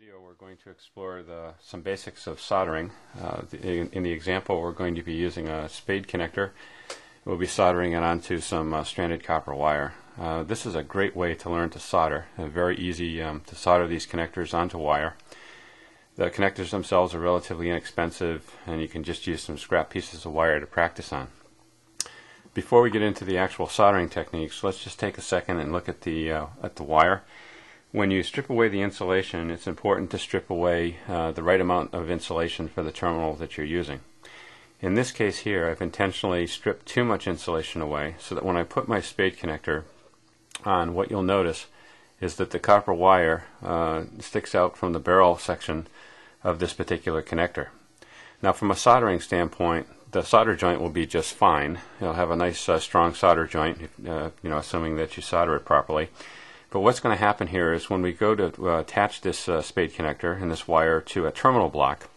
video we're going to explore the, some basics of soldering. Uh, the, in, in, the example we're going to be using a spade connector. We'll be soldering it onto some uh, stranded copper wire. Uh, this is a great way to learn to solder. Very easy um, to solder these connectors onto wire. The connectors themselves are relatively inexpensive and you can just use some scrap pieces of wire to practice on. Before we get into the actual soldering techniques, let's just take a second and look at the, uh, at the wire. When you strip away the insulation, it's important to strip away uh, the right amount of insulation for the terminal that you're using. In this case here, I've intentionally stripped too much insulation away so that when I put my spade connector on, what you'll notice is that the copper wire uh, sticks out from the barrel section of this particular connector. Now from a soldering standpoint, the solder joint will be just fine. It'll have a nice uh, strong solder joint, uh, you know, assuming that you solder it properly. But what's going to happen here is when we go to uh, attach this uh, spade connector and this wire to a terminal block,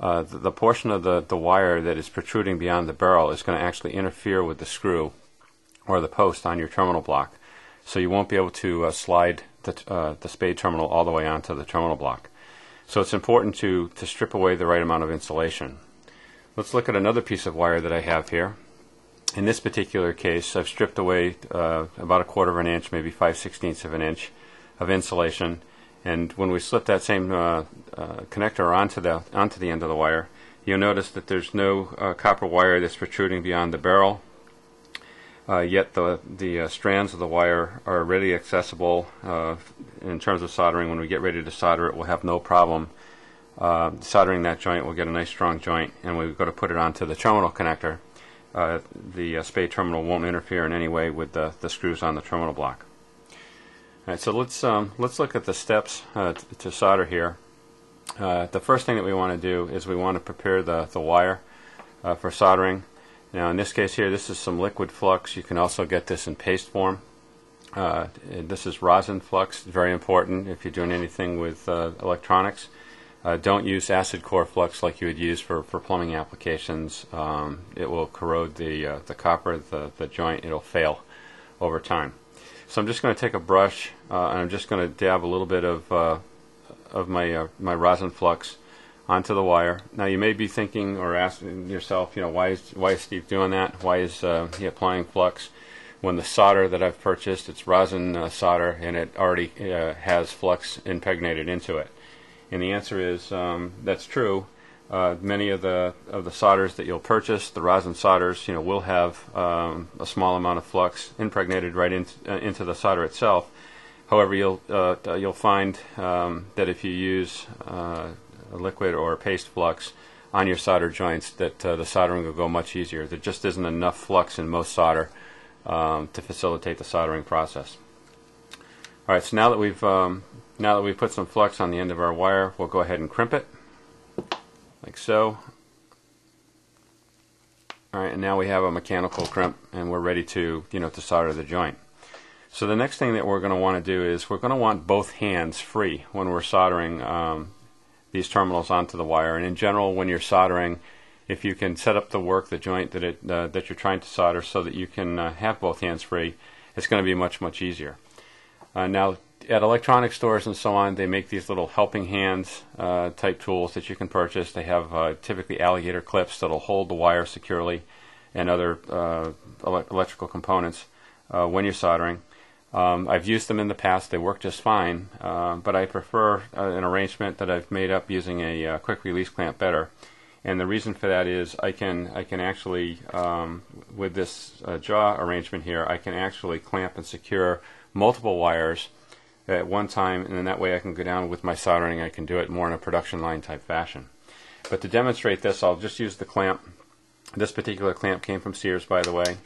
uh, the, the, portion of the, the wire that is protruding beyond the barrel is going to actually interfere with the screw or the post on your terminal block. So you won't be able to uh, slide the, uh, the spade terminal all the way onto the terminal block. So it's important to, to strip away the right amount of insulation. Let's look at another piece of wire that I have here in this particular case, I've stripped away uh, about a quarter of an inch, maybe five sixteenths of an inch of insulation. And when we slip that same uh, uh, connector onto the onto the end of the wire, you'll notice that there's no uh, copper wire that's protruding beyond the barrel. Uh, yet the the uh, strands of the wire are readily accessible in terms of soldering. When we get ready to solder it, we'll have no problem soldering that joint. We'll get a nice strong joint, and we have got to put it onto the terminal connector uh, the uh, spade terminal won't interfere in any way with the, the screws on the terminal block. All right, so let's um, let's look at the steps uh, to solder here. Uh, the first thing that we want to do is we want to prepare the, the wire uh, for soldering. Now in this case here, this is some liquid flux. You can also get this in paste form. This is rosin flux, very important if you're doing anything with electronics. Uh, don't use acid core flux like you would use for, for plumbing applications. Um, it will corrode the, uh, the copper, the, the joint, it'll fail over time. So I'm just going to take a brush uh, and I'm just going to dab a little bit of, uh, of my, uh, my rosin flux onto the wire. Now you may be thinking or asking yourself, you know, why is, why is Steve doing that? Why is uh, he applying flux? When the solder that I've purchased, it's rosin solder and it already has flux impregnated into it. And the answer is um, that's true. Uh, many of the of the solders that you'll purchase, the rosin solders, you know, will have um, a small amount of flux impregnated right in, uh, into the solder itself. However, you'll uh, you'll find um, that if you use uh, a liquid or a paste flux on your solder joints, that uh, the soldering will go much easier. There just isn't enough flux in most solder um, to facilitate the soldering process. All right, so now that we've um, now that we've put some flux on the end of our wire, we'll go ahead and crimp it, like so. Alright, and now we have a mechanical crimp and we're ready to, you know, to solder the joint. So the next thing that we're going to want to do is we're going to want both hands free when we're soldering um, these terminals onto the wire. And in general, when you're soldering, if you can set up the work, the joint that it uh, that you're trying to solder, so that you can uh, have both hands free, it's going to be much much easier. Uh, now, at electronic stores and so on, they make these little helping hands uh, type tools that you can purchase. They have uh, typically alligator clips that'll hold the wire securely and other uh, ele electrical components uh, when you're soldering. Um, I've used them in the past; they work just fine. Uh, but I prefer an arrangement that I've made up using a quick release clamp better. And the reason for that is I can I can actually um, with this jaw arrangement here I can actually clamp and secure multiple wires at one time, and then that way I can go down with my soldering. I can do it more in a production line type fashion. But to demonstrate this, I'll just use the clamp. This particular clamp came from Sears, by the way.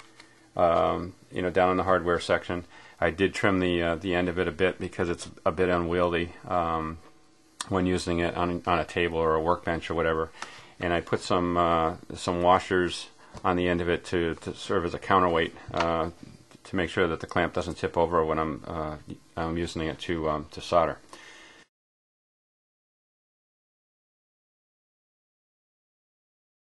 Um, you know, down in the hardware section. I did trim the uh, the end of it a bit because it's a bit unwieldy um, when using it on on a table or a workbench or whatever. And I put some uh, some washers on the end of it to, to serve as a counterweight uh, to make sure that the clamp doesn't tip over when I'm, uh, I'm using it to, um, to solder.